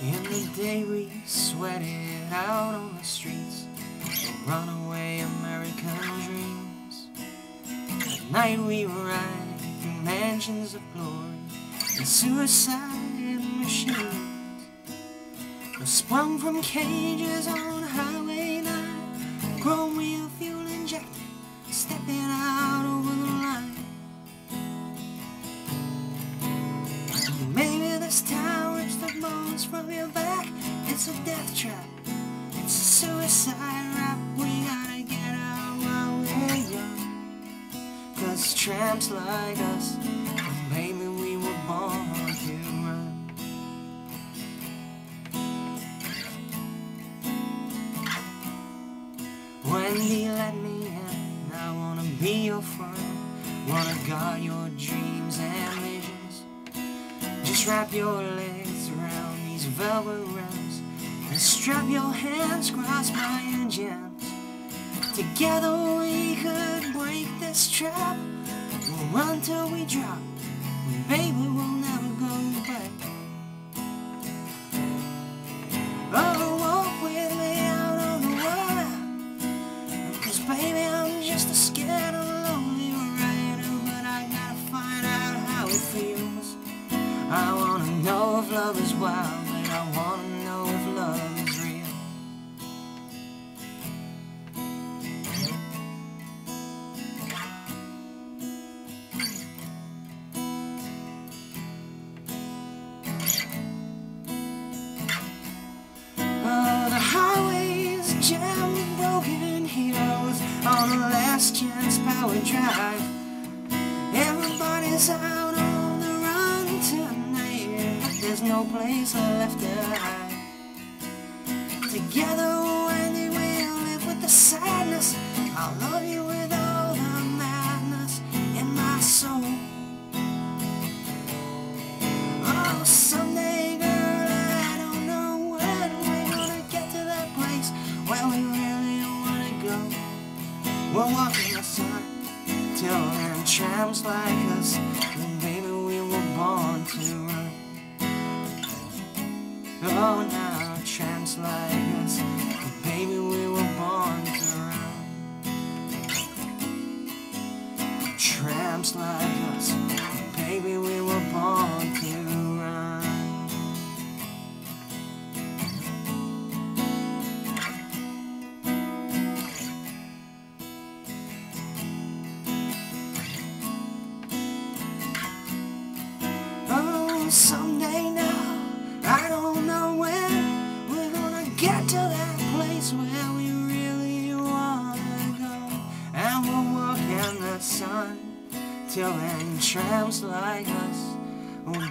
In the day we sweated out on the streets Runaway American dreams. At night we ride through mansions of glory And suicide machines Were sprung from cages on Highway 9 Chrome wheel fuel injected Stepping out over the line from your back It's a death trap. It's a suicide rap. We gotta get out while we're young. Cause tramps like us Maybe we were born to run Wendy, let me in I wanna be your friend. Wanna guard your dreams and visions. Just wrap your legs around velvet rims And strap your hands crossed my gems Together we could break this trap. We'll run till we drop. Baby, we'll never go back. Oh, walk with me out on the water. Cause baby, I'm just a scared and lonely rider But I gotta find out how it feels. I wanna know if love is wild chance power drive. Everybody's out on the run tonight. There's no place left to hide. Together, Wendy, we'll live with the sadness. I'll love you with all the madness in my soul. Oh, someday, girl, I don't know when we're gonna get to that place where we. We'll walk in the sun till then tramps like us, and baby, we were born to run. Oh, now tramps like us, and baby, we were born to run. Tramps like us, and baby, we Someday now, I don't know when we're gonna get to that place where we really wanna go. And we'll walk in the sun till then tramps like us. Oh,